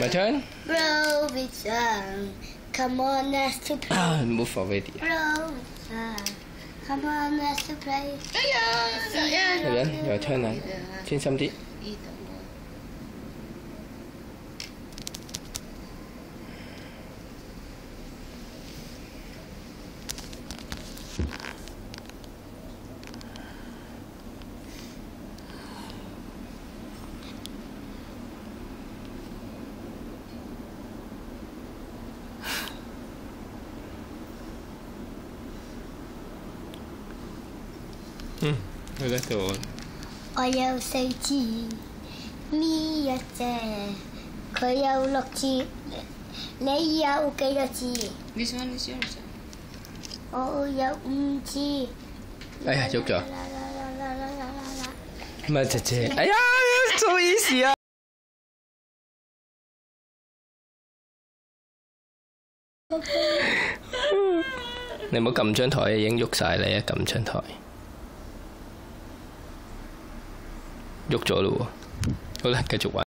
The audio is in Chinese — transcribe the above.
My turn? Robinson, come on, let's to play. Ah, move already. Robinson, come on, let's to play. Yeah, yeah. Your turn, then. Change something. 嗯，你有几我有四次，咪一只，佢有六次，你有几多想。我有五次。哎呀，继续。咪姐姐，哎呀，做咩事啊？你唔好揿张台，已经喐晒你啊！揿张台。捉咗嘞好啦，继续玩。